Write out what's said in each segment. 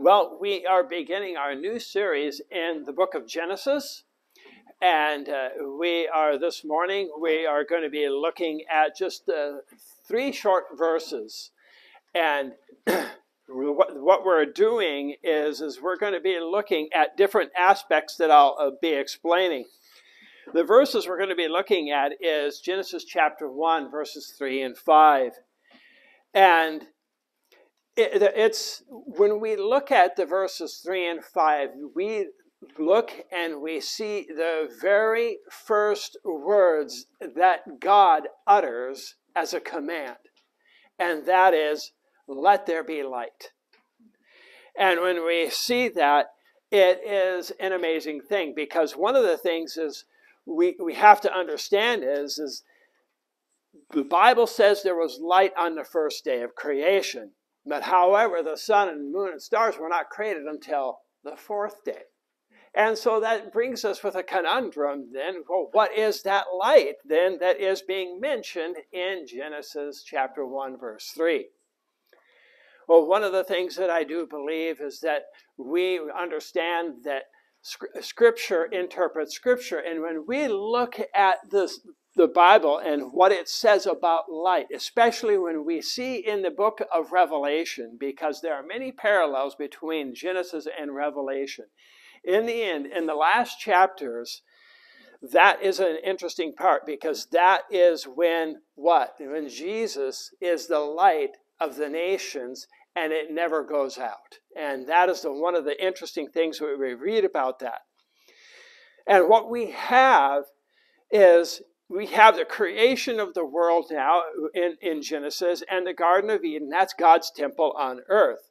Well, we are beginning our new series in the book of Genesis. And uh, we are this morning, we are going to be looking at just uh, three short verses. And what, we're doing is, is we're going to be looking at different aspects that I'll uh, be explaining. The verses we're going to be looking at is Genesis chapter 1, verses 3 and 5. And it, it's when we look at the verses 3 and 5, we look and we see the very first words that God utters as a command, and that is, let there be light. And when we see that, it is an amazing thing because one of the things is we, we have to understand is, is the Bible says there was light on the first day of creation. But however, the sun and moon and stars were not created until the fourth day. And so that brings us with a conundrum then. Well, what is that light then that is being mentioned in Genesis chapter 1, verse 3? Well, one of the things that I do believe is that we understand that Scripture interprets Scripture. And when we look at this, the Bible and what it says about light, especially when we see in the book of Revelation, because there are many parallels between Genesis and Revelation. In the end, in the last chapters, that is an interesting part because that is when what? When Jesus is the light of the nations and it never goes out. And that is the, one of the interesting things we read about that. And what we have is we have the creation of the world now in, in Genesis and the Garden of Eden. That's God's temple on earth.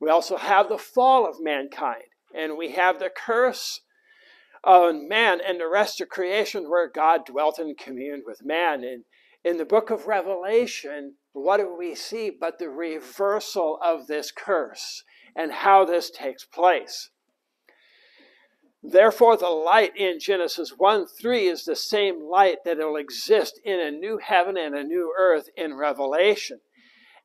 We also have the fall of mankind, and we have the curse on man and the rest of creation where God dwelt and communed with man. And in the book of Revelation, what do we see but the reversal of this curse and how this takes place? Therefore, the light in Genesis 1 3 is the same light that will exist in a new heaven and a new earth in Revelation.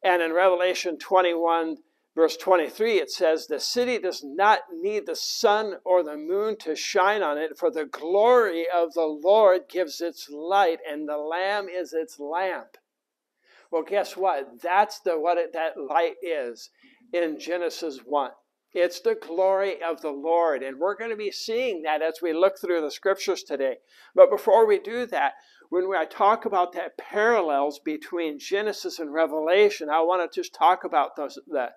And in Revelation 21, verse 23, it says, The city does not need the sun or the moon to shine on it, for the glory of the Lord gives its light, and the Lamb is its lamp. Well, guess what? That's the what it, that light is in Genesis 1. It's the glory of the Lord. And we're going to be seeing that as we look through the scriptures today. But before we do that, when I talk about that parallels between Genesis and Revelation, I want to just talk about those, that.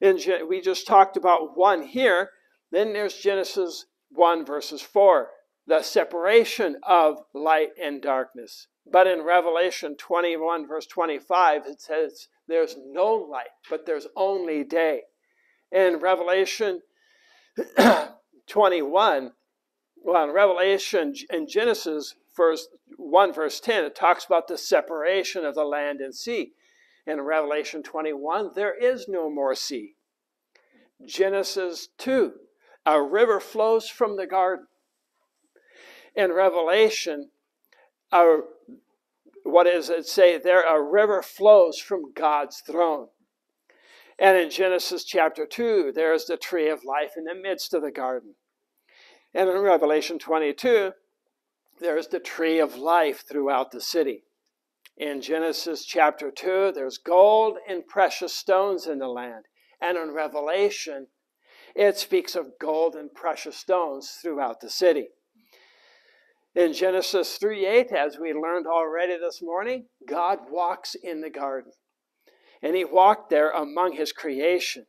In, we just talked about one here. Then there's Genesis 1, verses 4, the separation of light and darkness. But in Revelation 21, verse 25, it says, There's no light, but there's only day in Revelation 21, well, in Revelation, and Genesis verse 1, verse 10, it talks about the separation of the land and sea. In Revelation 21, there is no more sea. Genesis 2, a river flows from the garden. In Revelation, a, what does it say there? A river flows from God's throne. And in Genesis chapter 2, there's the tree of life in the midst of the garden. And in Revelation 22, there's the tree of life throughout the city. In Genesis chapter 2, there's gold and precious stones in the land. And in Revelation, it speaks of gold and precious stones throughout the city. In Genesis 3 8, as we learned already this morning, God walks in the garden and he walked there among his creation.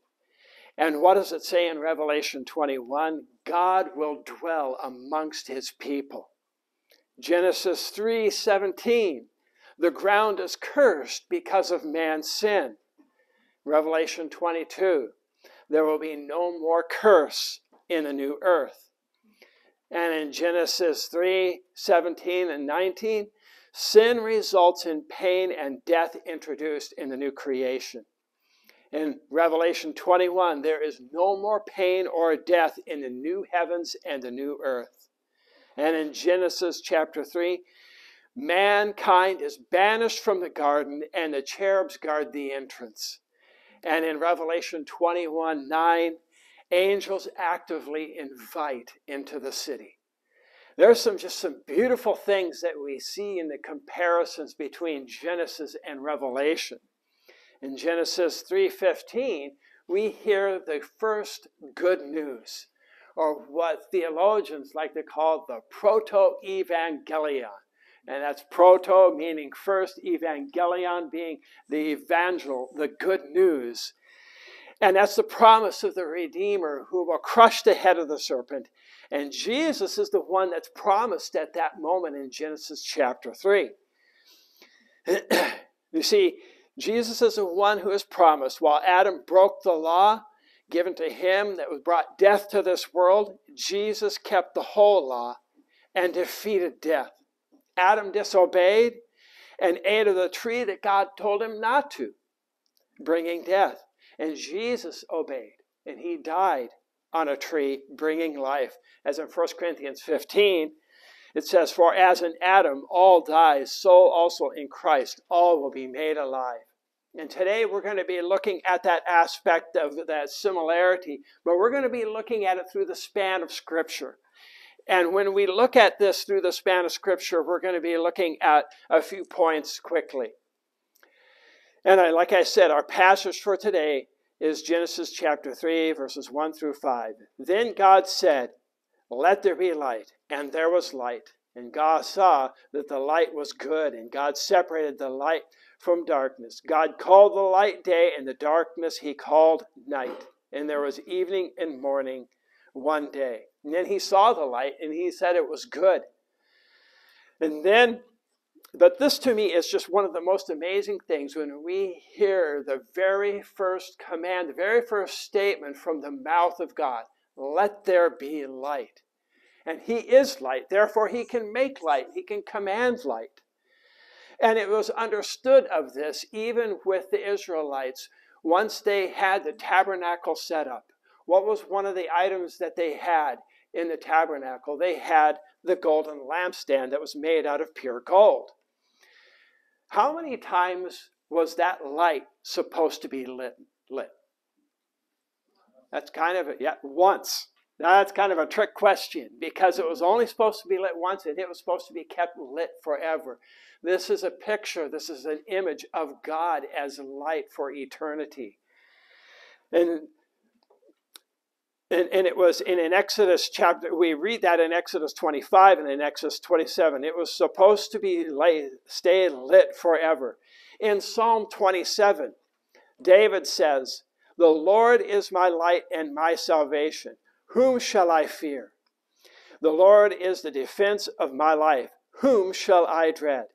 And what does it say in Revelation 21? God will dwell amongst his people. Genesis 3:17 The ground is cursed because of man's sin. Revelation 22 There will be no more curse in the new earth. And in Genesis 3:17 and 19 Sin results in pain and death introduced in the new creation. In Revelation 21, there is no more pain or death in the new heavens and the new earth. And in Genesis chapter 3, mankind is banished from the garden and the cherubs guard the entrance. And in Revelation 21 9, angels actively invite into the city. There's some just some beautiful things that we see in the comparisons between Genesis and Revelation. In Genesis 3:15, we hear the first good news, or what theologians like to call the proto-evangelion. And that's proto meaning first, evangelion being the evangel, the good news. And that's the promise of the Redeemer who will crush the head of the serpent. And Jesus is the one that's promised at that moment in Genesis chapter 3. you see, Jesus is the one who is promised. While Adam broke the law given to him that brought death to this world, Jesus kept the whole law and defeated death. Adam disobeyed and ate of the tree that God told him not to, bringing death. And Jesus obeyed, and he died on a tree, bringing life. As in 1 Corinthians 15, it says, For as in Adam all dies, so also in Christ all will be made alive. And today we're going to be looking at that aspect of that similarity, but we're going to be looking at it through the span of Scripture. And when we look at this through the span of Scripture, we're going to be looking at a few points quickly. And I, like I said, our passage for today is Genesis chapter 3, verses 1 through 5. Then God said, Let there be light, and there was light. And God saw that the light was good, and God separated the light from darkness. God called the light day, and the darkness he called night. And there was evening and morning one day. And then he saw the light and he said it was good. And then, but this to me is just one of the most amazing things when we hear the very first command, the very first statement from the mouth of God let there be light. And he is light, therefore, he can make light, he can command light. And it was understood of this even with the Israelites once they had the tabernacle set up. What was one of the items that they had? in the tabernacle, they had the golden lampstand that was made out of pure gold. How many times was that light supposed to be lit? lit? That's kind of a, yeah, once. That's kind of a trick question because it was only supposed to be lit once and it was supposed to be kept lit forever. This is a picture, this is an image of God as light for eternity. And and, and it was in an Exodus chapter, we read that in Exodus 25 and in Exodus 27. It was supposed to be lay, stay lit forever. In Psalm 27, David says, The Lord is my light and my salvation. Whom shall I fear? The Lord is the defense of my life. Whom shall I dread?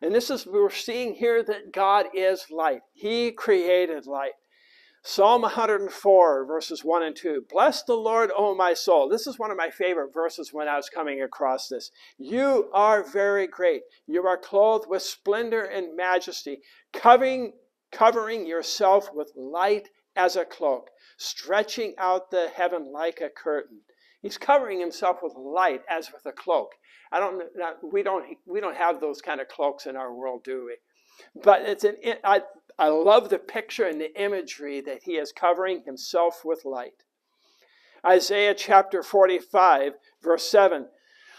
And this is, we're seeing here that God is light. He created light. Psalm 104, verses 1 and 2. Bless the Lord, O my soul. This is one of my favorite verses when I was coming across this. You are very great. You are clothed with splendor and majesty, covering, covering yourself with light as a cloak, stretching out the heaven like a curtain. He's covering himself with light as with a cloak. I don't, we don't, we don't have those kind of cloaks in our world, do we? But it's an, I, I love the picture and the imagery that he is covering himself with light. Isaiah chapter 45, verse 7.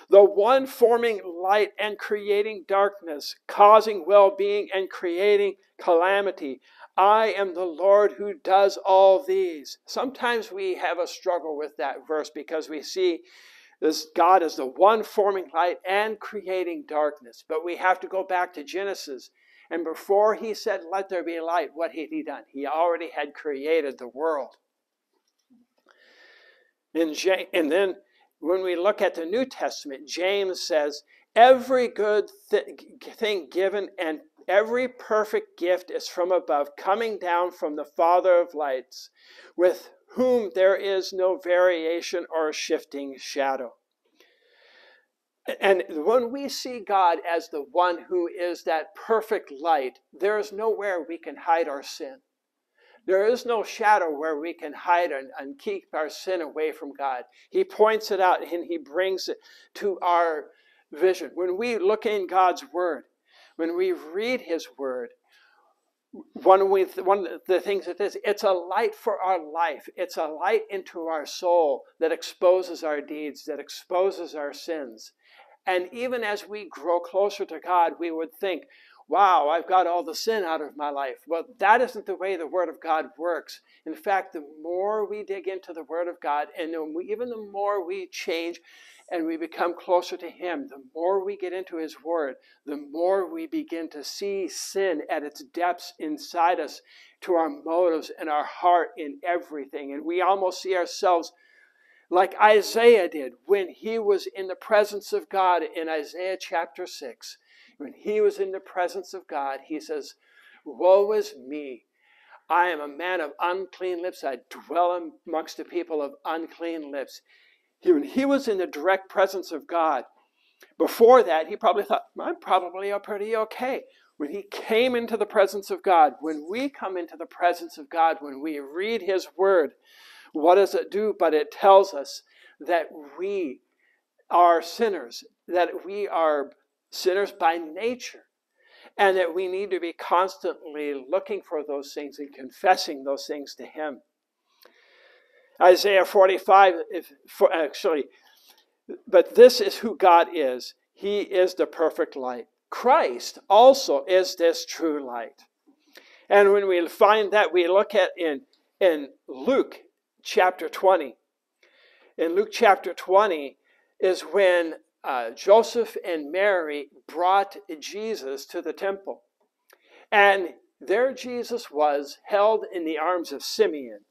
The one forming light and creating darkness, causing well being and creating calamity. I am the Lord who does all these. Sometimes we have a struggle with that verse because we see this God is the one forming light and creating darkness. But we have to go back to Genesis and before he said, Let there be light, what had he done? He already had created the world. And, and then when we look at the New Testament, James says, Every good th- thing given and every perfect gift is from above, coming down from the Father of lights, with whom there is no variation or shifting shadow. And when we see God as the one who is that perfect light, there is nowhere we can hide our sin. There is no shadow where we can hide and, and, keep our sin away from God. He points it out and He brings it to our vision. When we look in God's Word, when we read His Word, one, with, one of the things it is, it's a light for our life. It's a light into our soul that exposes our deeds, that exposes our sins. And even as we grow closer to God, we would think, wow, I've got all the sin out of my life. Well, that isn't the way the Word of God works. In fact, the more we dig into the Word of God, and even the more we change and we become closer to Him, the more we get into His Word, the more we begin to see sin at its depths inside us, to our motives and our heart in everything. And we almost see ourselves like Isaiah did when he was in the presence of God in Isaiah chapter 6. When he was in the presence of God, he says, Woe is me! I am a man of unclean lips. I dwell amongst the people of unclean lips. He, when he was in the direct presence of God, before that, he probably thought, I'm probably pretty okay. When he came into the presence of God, when we come into the presence of God, when we read his word, what does it do? But it tells us that we are sinners, that we are sinners by nature, and that we need to be constantly looking for those things and confessing those things to him. Isaiah 45, if, for, actually, but this is who God is. He is the perfect light. Christ also is this true light. And when we find that, we look at in, in Luke chapter 20. In Luke chapter 20 is when uh, Joseph and Mary brought Jesus to the temple. And there Jesus was held in the arms of Simeon.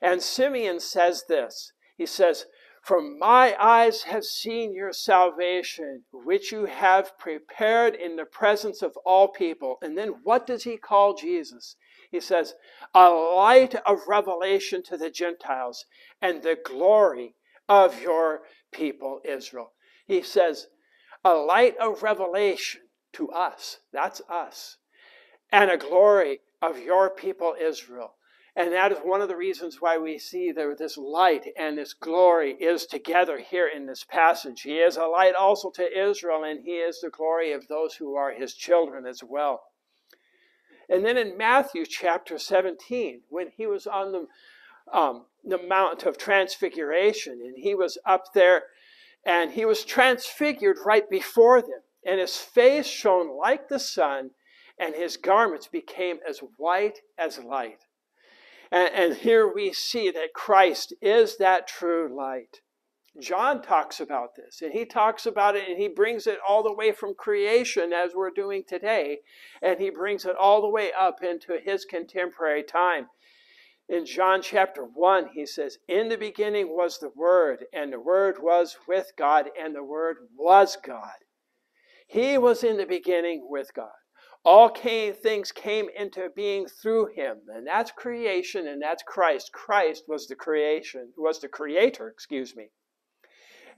And Simeon says this He says, For my eyes have seen your salvation, which you have prepared in the presence of all people. And then what does he call Jesus? He says, A light of revelation to the Gentiles and the glory of your people Israel. He says, A light of revelation to us. That's us. And a glory of your people Israel. And that is one of the reasons why we see that this light and this glory is together here in this passage. He is a light also to Israel, and he is the glory of those who are his children as well. And then in Matthew chapter 17, when he was on the, um, the Mount of Transfiguration, and he was up there, and he was transfigured right before them, and his face shone like the sun, and his garments became as white as light. And, and here we see that Christ is that true light. John talks about this, and he talks about it and he brings it all the way from creation, as we're doing today, and he brings it all the way up into his contemporary time. In John chapter 1, he says, In the beginning was the Word, and the Word was with God, and the Word was God. He was in the beginning with God. All came, things came into being through him, and that's creation, and that's Christ. Christ was the creation, was the creator, excuse me.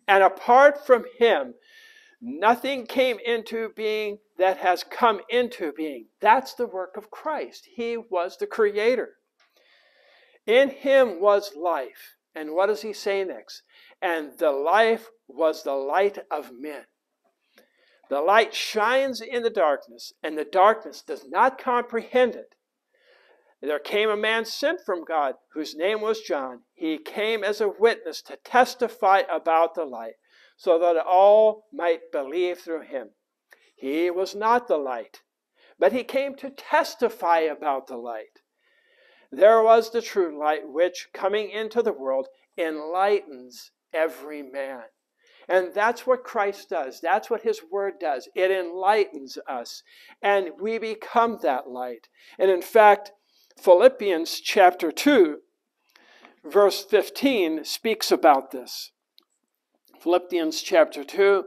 And apart from him, nothing came into being that has come into being. That's the work of Christ. He was the creator. In him was life. And what does he say next? And the life was the light of men. The light shines in the darkness, and the darkness does not comprehend it. There came a man sent from God, whose name was John. He came as a witness to testify about the light, so that all might believe through him. He was not the light, but he came to testify about the light. There was the true light, which, coming into the world, enlightens every man. And that's what Christ does. That's what his word does. It enlightens us, and we become that light. And in fact, Philippians chapter 2, verse 15 speaks about this. Philippians chapter 2,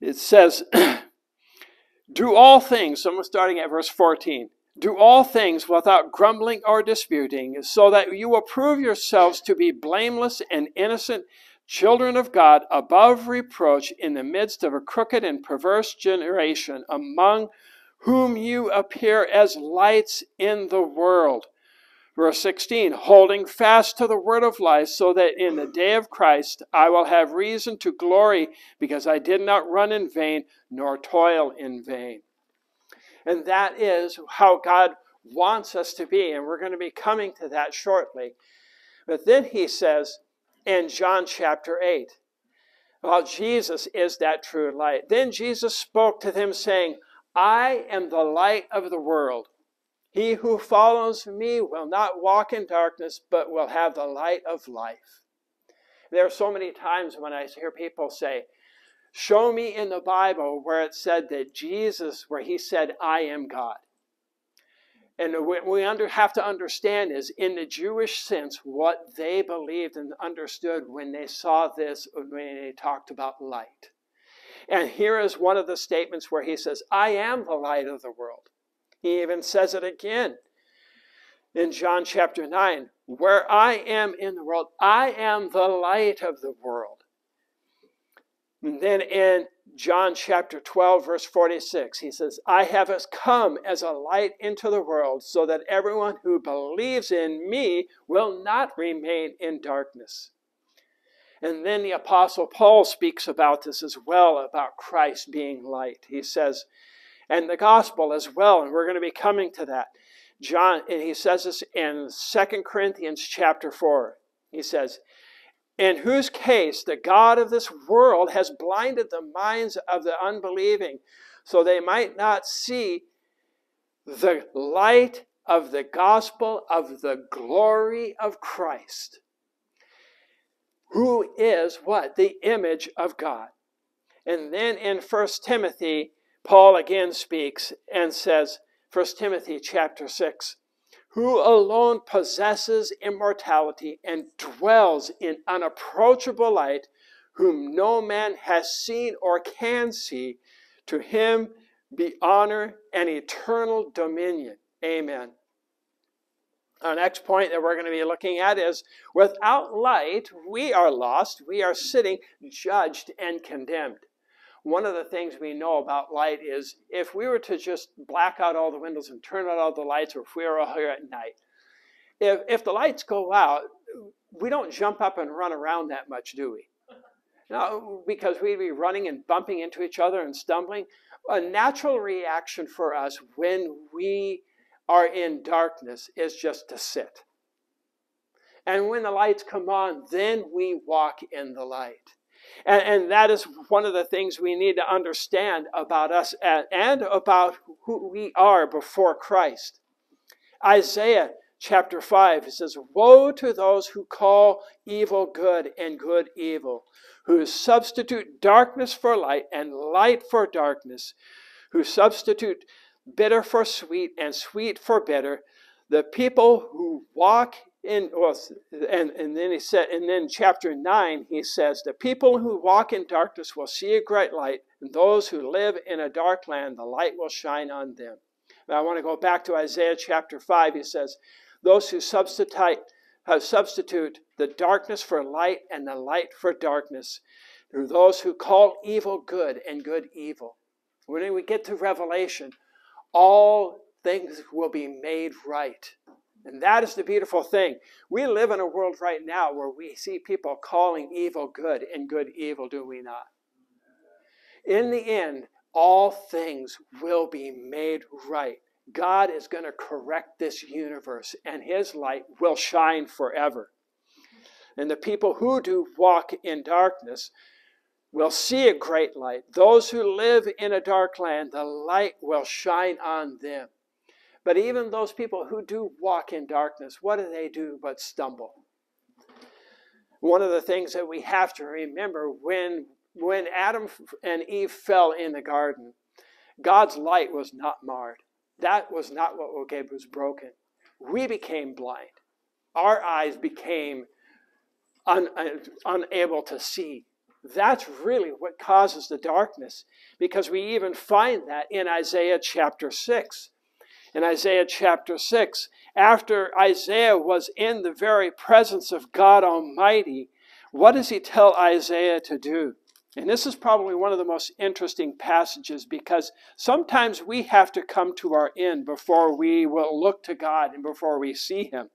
it says, Do all things, I'm starting at verse 14. Do all things without grumbling or disputing, so that you will prove yourselves to be blameless and innocent children of God above reproach in the midst of a crooked and perverse generation, among whom you appear as lights in the world. Verse 16, holding fast to the word of life, so that in the day of Christ I will have reason to glory, because I did not run in vain, nor toil in vain. And that is how God wants us to be. And we're going to be coming to that shortly. But then he says in John chapter 8, well, Jesus is that true light. Then Jesus spoke to them, saying, I am the light of the world. He who follows me will not walk in darkness, but will have the light of life. There are so many times when I hear people say, Show me in the Bible where it said that Jesus, where he said, I am God. And what we under, have to understand is, in the Jewish sense, what they believed and understood when they saw this, when they talked about light. And here is one of the statements where he says, I am the light of the world. He even says it again in John chapter 9 where I am in the world, I am the light of the world. And then in John chapter 12, verse 46, he says, I have come as a light into the world so that everyone who believes in me will not remain in darkness. And then the Apostle Paul speaks about this as well, about Christ being light. He says, and the gospel as well, and we're going to be coming to that. John, and he says this in Second Corinthians chapter 4. He says, In whose case the God of this world has blinded the minds of the unbelieving, so they might not see the light of the gospel of the glory of Christ who is what? The image of God. And then in 1 Timothy, Paul again speaks and says, 1 Timothy chapter 6, who alone possesses immortality and dwells in unapproachable light, whom no man has seen or can see, to him be honor and eternal dominion. Amen. Our next point that we're going to be looking at is without light, we are lost. We are sitting judged and condemned. One of the things we know about light is if we were to just black out all the windows and turn out all the lights, or if we were all here at night, if, if the lights go out, we don't jump up and run around that much, do we? No, because we'd be running and bumping into each other and stumbling. A natural reaction for us when we are in darkness is just to sit. And when the lights come on, then we walk in the light. And, and, that is one of the things we need to understand about us and, and about who we are before Christ. Isaiah chapter 5 it says, Woe to those who call evil good and good evil, who substitute darkness for light and light for darkness, who substitute bitter for sweet and sweet for bitter. The people who walk in well, and, and then he said and then chapter 9 he says the people who walk in darkness will see a great light and those who live in a dark land the light will shine on them. Now i want to go back to isaiah chapter 5 he says those who substitute uh, substitute the darkness for light and the light for darkness. Through those who call evil good and good evil. When we get to revelation all things will be made right. And that is the beautiful thing. We live in a world right now where we see people calling evil good and good evil, do we not? In the end, all things will be made right. God is going to correct this universe, and His light will shine forever. And the people who do walk in darkness will see a great light. Those who live in a dark land, the light will shine on them. But even those people who do walk in darkness, what do they do but stumble? One of the things that we have to remember when, when Adam and Eve fell in the garden, God's light was not marred. That was not what was broken. We became blind. Our eyes became un, un, unable to see. That's really what causes the darkness, because we even find that in Isaiah chapter 6. In Isaiah chapter 6, after Isaiah was in the very presence of God Almighty, what does he tell Isaiah to do? And this is probably one of the most interesting passages because sometimes we have to come to our end before we will look to God and before we see Him.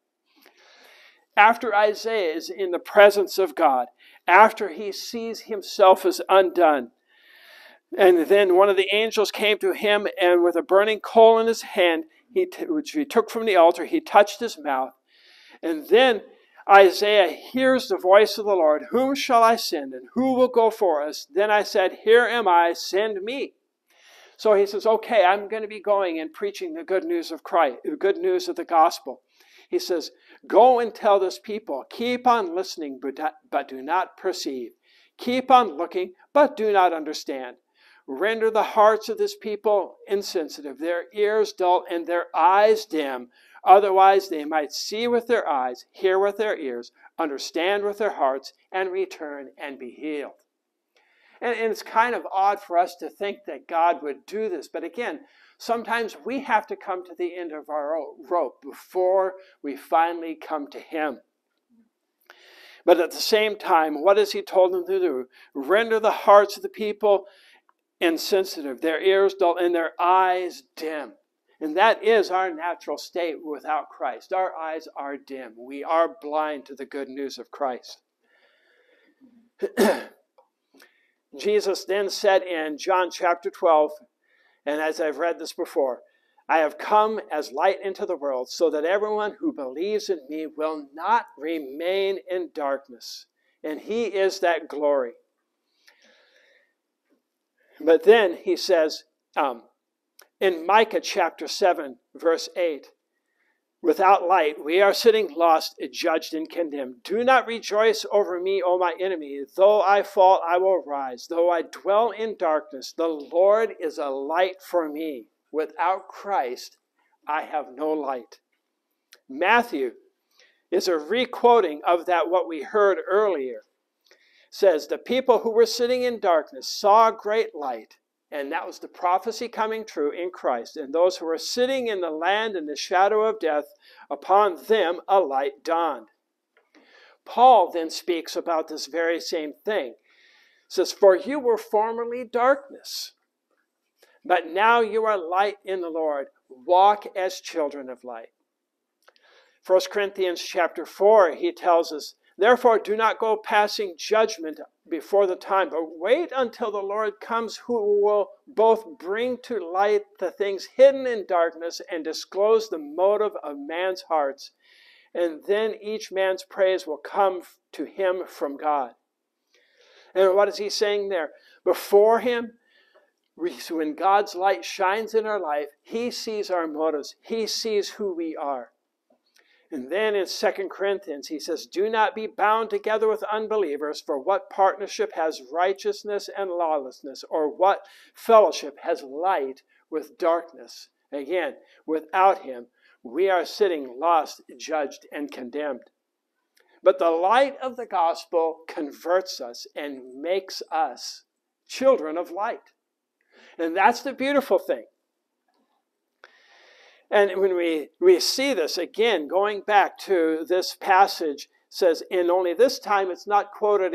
After Isaiah is in the presence of God, after he sees himself as undone, And then one of the angels came to him, and with a burning coal in his hand, he which he took from the altar, he touched his mouth. And then Isaiah hears the voice of the Lord Whom shall I send, and who will go for us? Then I said, Here am I, send me. So he says, Okay, I'm going to be going and preaching the good news of Christ, the good news of the gospel. He says, Go and tell this people, keep on listening, but do not perceive. Keep on looking, but do not understand. Render the hearts of this people insensitive, their ears dull, and their eyes dim. Otherwise, they might see with their eyes, hear with their ears, understand with their hearts, and return and be healed. And, and, it's kind of odd for us to think that God would do this. But again, sometimes we have to come to the end of our rope before we finally come to Him. But at the same time, what has He told them to do? Render the hearts of the people insensitive, their ears dull, and their eyes dim. And that is our natural state without Christ. Our eyes are dim. We are blind to the good news of Christ. Jesus then said in John chapter 12, and as I've read this before, I have come as light into the world so that everyone who believes in me will not remain in darkness. And he is that glory. But then he says, um, in Micah chapter 7, verse 8, without light, we are sitting lost, judged, and condemned. Do not rejoice over me, O my enemy. Though I fall, I will rise. Though I dwell in darkness, the Lord is a light for me. Without Christ, I have no light. Matthew is a requoting of that what we heard earlier. Says, The people who were sitting in darkness saw great light. And that was the prophecy coming true in Christ. And those who were sitting in the land in the shadow of death, upon them a light dawned. Paul then speaks about this very same thing. He says, For you were formerly darkness, but now you are light in the Lord. Walk as children of light. 1 Corinthians chapter 4, he tells us, Therefore, do not go passing judgment before the time, but wait until the Lord comes, who will both bring to light the things hidden in darkness and disclose the motive of man's hearts. And then each man's praise will come to him from God. And what is he saying there? Before him, when God's light shines in our life, he sees our motives, he sees who we are. And then in 2 Corinthians, he says, Do not be bound together with unbelievers, for what partnership has righteousness and lawlessness, or what fellowship has light with darkness? Again, without him, we are sitting lost, judged, and condemned. But the light of the gospel converts us and makes us children of light. And that's the beautiful thing. And when we, we see this again, going back to this passage, says, and only this time it's not quoted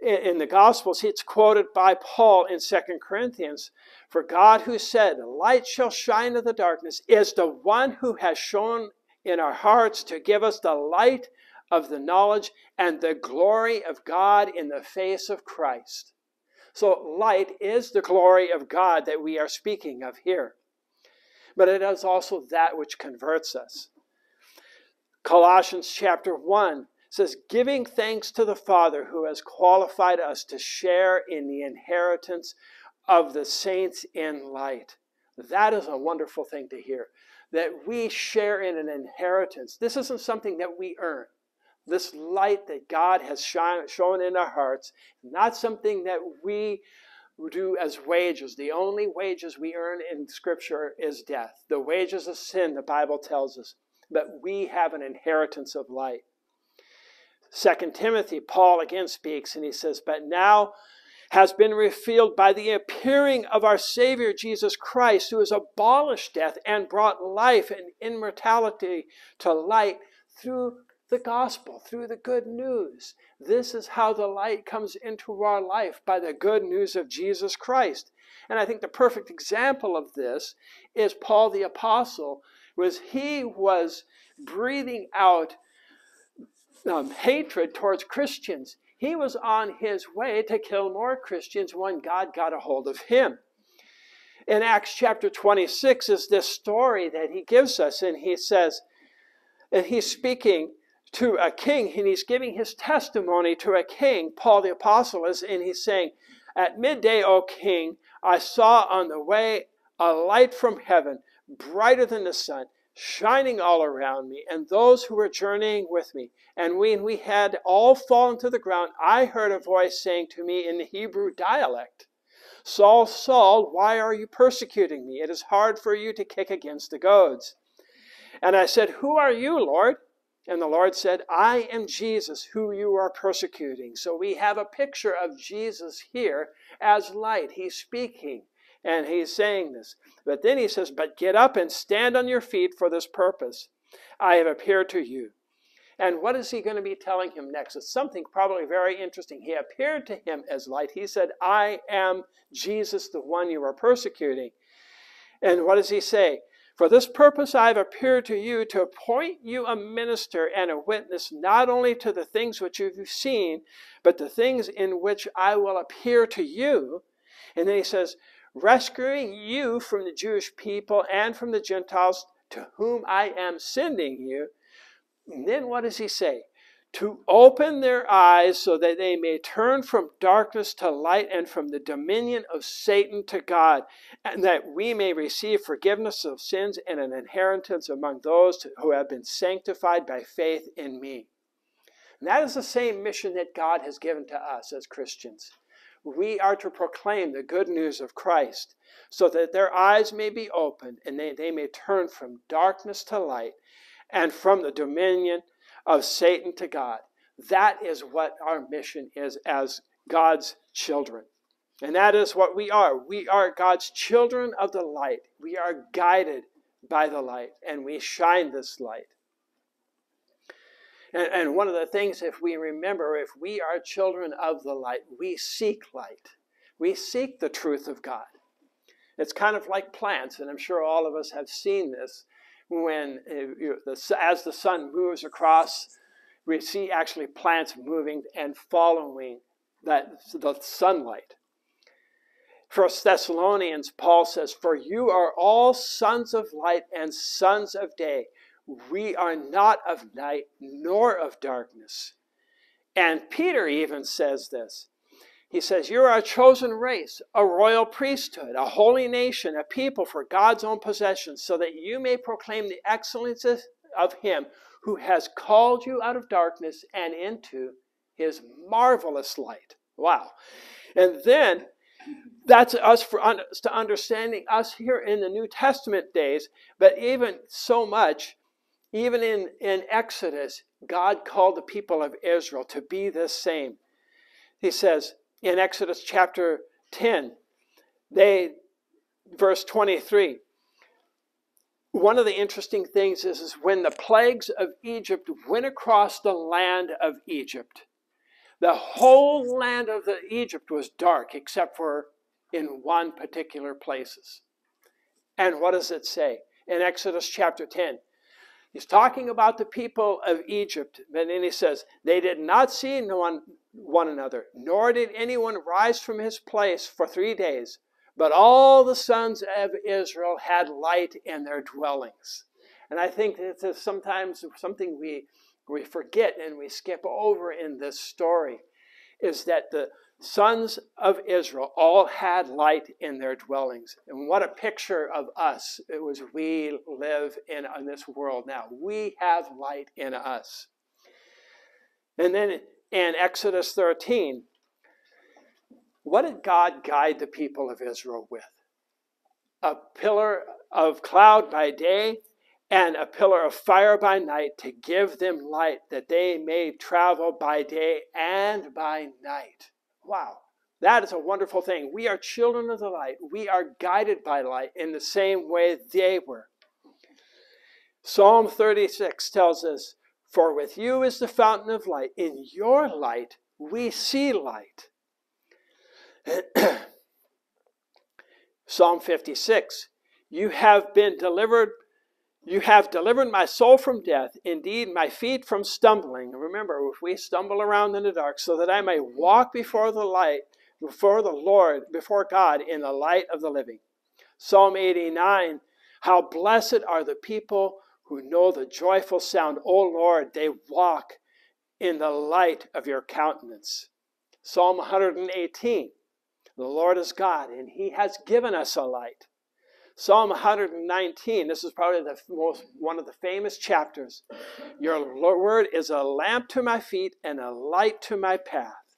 in, in the Gospels, it's quoted by Paul in Second Corinthians. For God, who said, Light shall shine in the darkness, is the one who has shown in our hearts to give us the light of the knowledge and the glory of God in the face of Christ. So, light is the glory of God that we are speaking of here but it is also that which converts us. Colossians chapter 1 says, Giving thanks to the Father who has qualified us to share in the inheritance of the saints in light. That is a wonderful thing to hear. That we share in an inheritance. This isn't something that we earn. This light that God has shown in our hearts, not something that we do as wages. The only wages we earn in Scripture is death. The wages of sin, the Bible tells us. But we have an inheritance of light. Second Timothy, Paul again speaks, and he says, But now has been revealed by the appearing of our Savior Jesus Christ, who has abolished death and brought life and immortality to light through the gospel, through the good news. This is how the light comes into our life by the good news of Jesus Christ. And I think the perfect example of this is Paul the apostle was he was breathing out um, hatred towards Christians. he was on his way to kill more Christians when God got a hold of him. In Acts chapter 26 is this story that he gives us, and he says, and he's speaking to a king, and he's giving his testimony to a king, Paul the Apostle is, and he's saying, At midday, O king, I saw on the way a light from heaven, brighter than the sun, shining all around me, and those who were journeying with me. And when we had all fallen to the ground, I heard a voice saying to me in the Hebrew dialect, Saul, Saul, why are you persecuting me? It is hard for you to kick against the goads. And I said, Who are you, Lord? And the Lord said, I am Jesus, who you are persecuting. So we have a picture of Jesus here as light. He's speaking and he's saying this. But then he says, But get up and stand on your feet for this purpose. I have appeared to you. And what is he going to be telling him next? It's something probably very interesting. He appeared to him as light. He said, I am Jesus, the one you are persecuting. And what does he say? For this purpose I have appeared to you to appoint you a minister and a witness not only to the things which you've seen, but the things in which I will appear to you. And then he says, rescuing you from the Jewish people and from the Gentiles to whom I am sending you. And then what does he say? To open their eyes so that they may turn from darkness to light and from the dominion of Satan to God, and that we may receive forgiveness of sins and an inheritance among those who have been sanctified by faith in me. And that is the same mission that God has given to us as Christians. We are to proclaim the good news of Christ so that their eyes may be opened and they, they may turn from darkness to light and from the dominion of Satan to God. That is what our mission is as God's children. And that is what we are. We are God's children of the light. We are guided by the light, and we shine this light. And, and, one of the things, if we remember, if we are children of the light, we seek light. We seek the truth of God. It's kind of like plants, and I'm sure all of us have seen this when uh, as the sun moves across, we see actually plants moving and following that the sunlight. First Thessalonians, Paul says, For you are all sons of light and sons of day. We are not of night nor of darkness. And Peter even says this he says, You're a chosen race, a royal priesthood, a holy nation, a people for God's own possession, so that you may proclaim the excellences of Him who has called you out of darkness and into His marvelous light. Wow. And then that's us for to understanding us here in the New Testament days, but even so much, even in, in Exodus, God called the people of Israel to be the same. He says, in Exodus chapter 10. They, verse 23. One of the interesting things is, is when the plagues of Egypt went across the land of Egypt, the whole land of the Egypt was dark except for in one particular places. And what does it say in Exodus chapter 10? He's talking about the people of Egypt, and then he says, They did not see one, one another, nor did anyone rise from his place for three days, but all the sons of Israel had light in their dwellings. And I think is sometimes something we, we forget and we skip over in this story is that the sons of Israel all had light in their dwellings. And what a picture of us it was we live in, in this world now. We have light in us. And then in Exodus 13, what did God guide the people of Israel with? A pillar of cloud by day and a pillar of fire by night to give them light that they may travel by day and by night. Wow. That is a wonderful thing. We are children of the light. We are guided by light in the same way they were. Psalm 36 tells us, For with you is the fountain of light. In your light we see light. Psalm 56 You have been delivered You have delivered my soul from death, indeed my feet from stumbling. Remember, if we stumble around in the dark, so that I may walk before the light, before the Lord, before God in the light of the living. Psalm 89 How blessed are the people who know the joyful sound. O Lord, they walk in the light of your countenance. Psalm 118 The Lord is God, and he has given us a light. Psalm 119, this is probably the most one of the famous chapters. Your word is a lamp to my feet and a light to my path.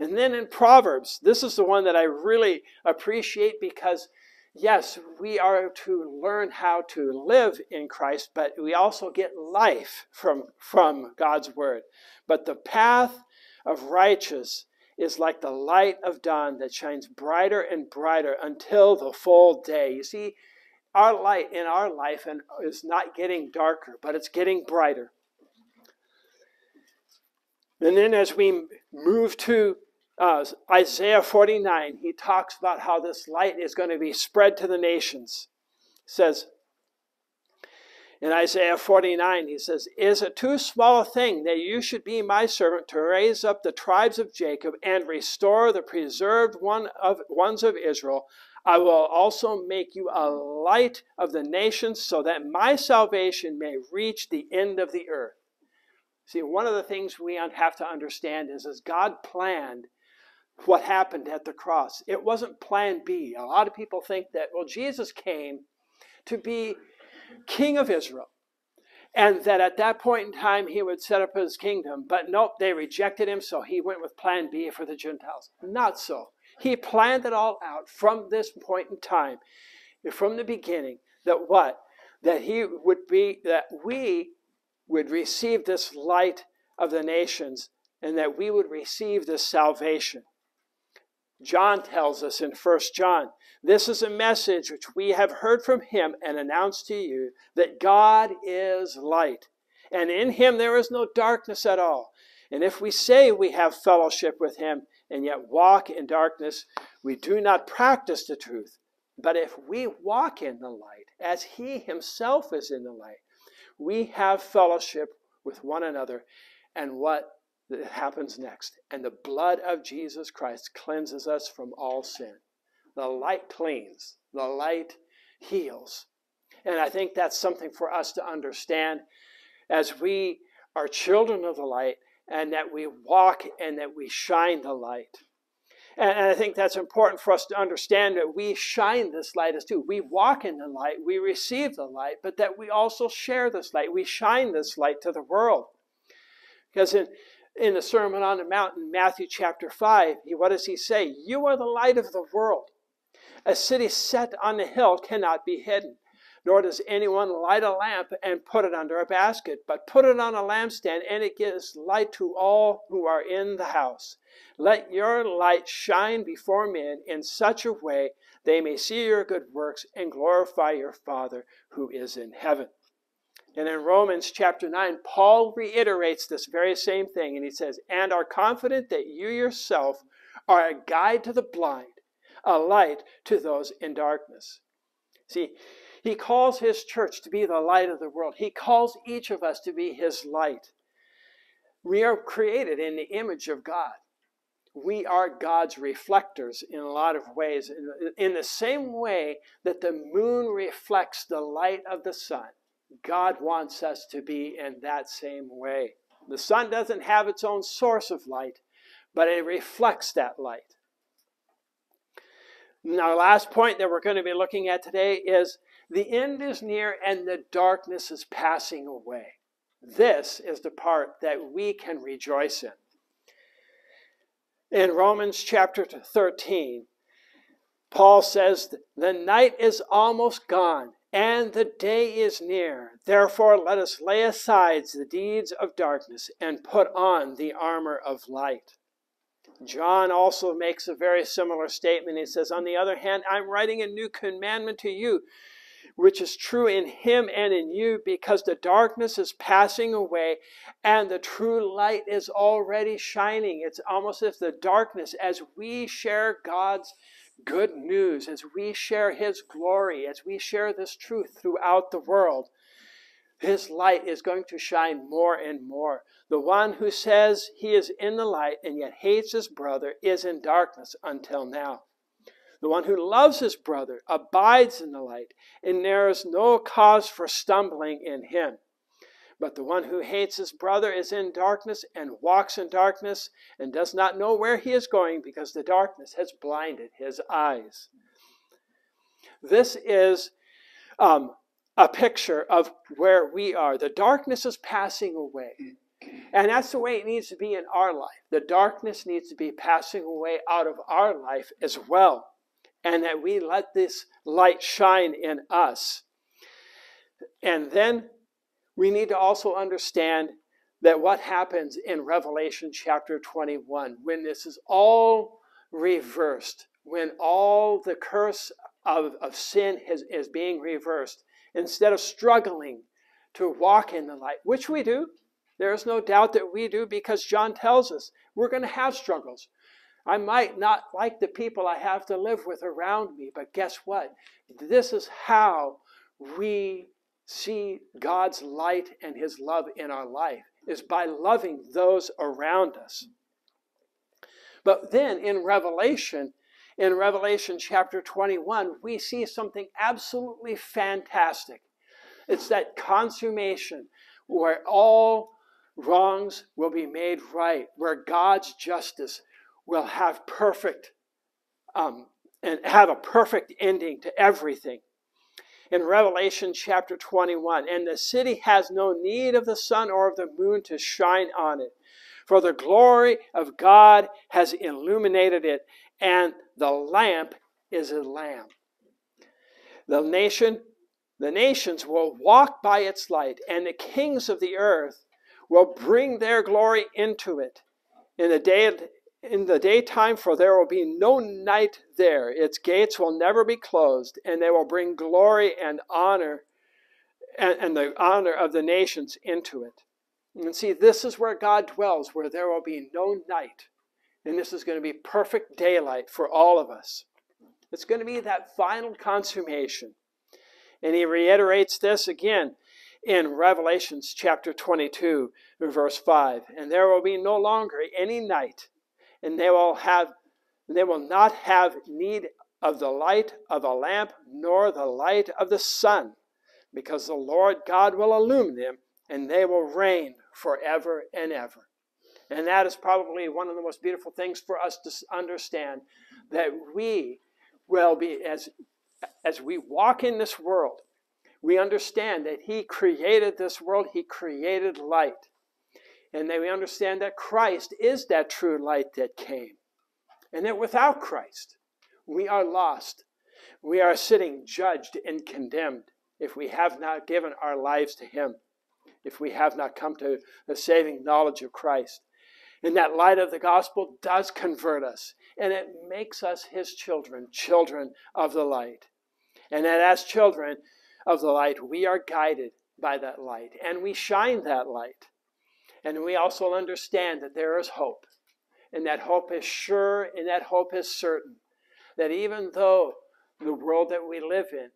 And then in Proverbs, this is the one that I really appreciate because yes, we are to learn how to live in Christ, but we also get life from, from God's word. But the path of righteous is like the light of dawn that shines brighter and brighter until the full day. You see, our light in our life and is not getting darker, but it's getting brighter. And then as we move to uh, Isaiah 49, he talks about how this light is going to be spread to the nations. It says in Isaiah 49, he says, Is it too small a thing that you should be my servant to raise up the tribes of Jacob and restore the preserved one of, ones of Israel? I will also make you a light of the nations so that my salvation may reach the end of the earth. See, one of the things we have to understand is, is God planned what happened at the cross. It wasn't plan B. A lot of people think that, well, Jesus came to be king of Israel. And that at that point in time he would set up his kingdom. But nope, they rejected him, so he went with plan B for the Gentiles. Not so. He planned it all out from this point in time, from the beginning, that what? That he would be, that we would receive this light of the nations and that we would receive this salvation. John tells us in 1 John, this is a message which we have heard from him and announced to you that God is light, and in him there is no darkness at all. And if we say we have fellowship with him and yet walk in darkness, we do not practice the truth. But if we walk in the light, as he himself is in the light, we have fellowship with one another. And what that happens next. And the blood of Jesus Christ cleanses us from all sin. The light cleans, the light heals. And I think that's something for us to understand as we are children of the light and that we walk and that we shine the light. And I think that's important for us to understand that we shine this light as too. We walk in the light, we receive the light, but that we also share this light. We shine this light to the world. Because in, in the Sermon on the Mount in Matthew chapter 5, he, what does he say? You are the light of the world. A city set on a hill cannot be hidden, nor does anyone light a lamp and put it under a basket, but put it on a lampstand, and it gives light to all who are in the house. Let your light shine before men in such a way they may see your good works and glorify your Father who is in heaven. And in Romans chapter 9, Paul reiterates this very same thing, and he says, And are confident that you yourself are a guide to the blind, a light to those in darkness. See, he calls his church to be the light of the world. He calls each of us to be his light. We are created in the image of God. We are God's reflectors in a lot of ways. In the same way that the moon reflects the light of the sun, God wants us to be in that same way. The sun doesn't have its own source of light, but it reflects that light. Now, last point that we're going to be looking at today is the end is near and the darkness is passing away. This is the part that we can rejoice in. In Romans chapter 13, Paul says, The night is almost gone and the day is near. Therefore, let us lay aside the deeds of darkness and put on the armor of light. John also makes a very similar statement. He says, On the other hand, I'm writing a new commandment to you, which is true in him and in you, because the darkness is passing away and the true light is already shining. It's almost as if the darkness, as we share God's good news, as we share His glory, as we share this truth throughout the world, His light is going to shine more and more. The one who says he is in the light and yet hates his brother is in darkness until now. The one who loves his brother abides in the light, and there is no cause for stumbling in him. But the one who hates his brother is in darkness and walks in darkness and does not know where he is going because the darkness has blinded his eyes. This is um, a picture of where we are. The darkness is passing away. And that's the way it needs to be in our life. The darkness needs to be passing away out of our life as well. And that we let this light shine in us. And then we need to also understand that what happens in Revelation chapter 21, when this is all reversed, when all the curse of, of sin is, is being reversed, instead of struggling to walk in the light, which we do, there is no doubt that we do because John tells us we're going to have struggles. I might not like the people I have to live with around me, but guess what? This is how we see God's light and His love in our life is by loving those around us. But then in Revelation, in Revelation chapter 21, we see something absolutely fantastic. It's that consummation where all wrongs will be made right, where God's justice will have perfect um, and have a perfect ending to everything in Revelation chapter 21. And the city has no need of the sun or of the moon to shine on it, for the glory of God has illuminated it, and the lamp is a lamb. The nation, the nations will walk by its light, and the kings of the earth will bring their glory into it. In the day in the daytime, for there will be no night there. Its gates will never be closed, and they will bring glory and honor and, and, the honor of the nations into it. And see, this is where God dwells, where there will be no night. And this is going to be perfect daylight for all of us. It's going to be that final consummation. And he reiterates this again in Revelations chapter 22, verse 5. And there will be no longer any night and they will have they will not have need of the light of a lamp nor the light of the sun because the Lord God will illumine them and they will reign forever and ever. And that is probably one of the most beautiful things for us to understand that we will be as as we walk in this world we understand that he created this world he created light and then we understand that Christ is that true light that came. And that without Christ, we are lost. We are sitting judged and condemned if we have not given our lives to Him, if we have not come to the saving knowledge of Christ. And that light of the gospel does convert us, and it makes us His children, children of the light. And that as children of the light, we are guided by that light, and we shine that light. And we also understand that there is hope. And that hope is sure and that hope is certain. That even though the world that we live in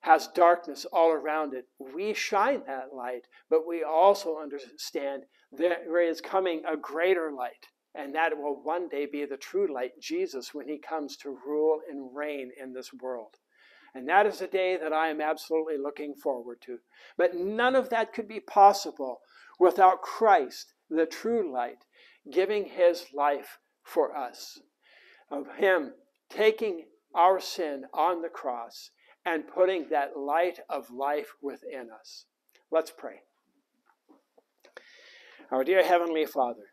has darkness all around it, we shine that light, but we also understand that there is coming a greater light. And that will one day be the true light, Jesus, when he comes to rule and reign in this world. And that is a day that I am absolutely looking forward to. But none of that could be possible without Christ, the true light, giving his life for us, of him taking our sin on the cross and putting that light of life within us. Let's pray. Our dear Heavenly Father,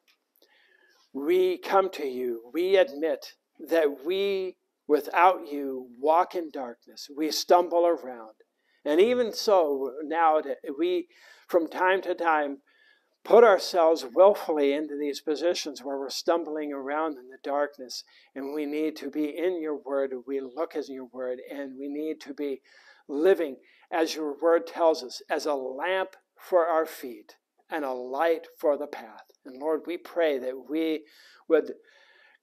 we come to you. We admit that we, without you, walk in darkness. We stumble around. And even so, now we, from time to time, put ourselves willfully into these positions where we're stumbling around in the darkness and we need to be in your word we look as your word and we need to be living as your word tells us as a lamp for our feet and a light for the path. And lord we pray that we would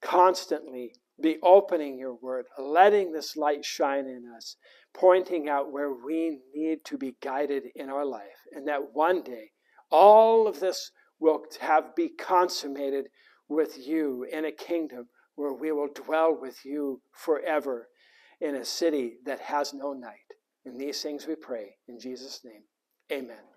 constantly be opening your word, letting this light shine in us, pointing out where we need to be guided in our life, and that one day all of this will have be consummated with you in a kingdom where we will dwell with you forever in a city that has no night. In these things we pray in Jesus' name. Amen.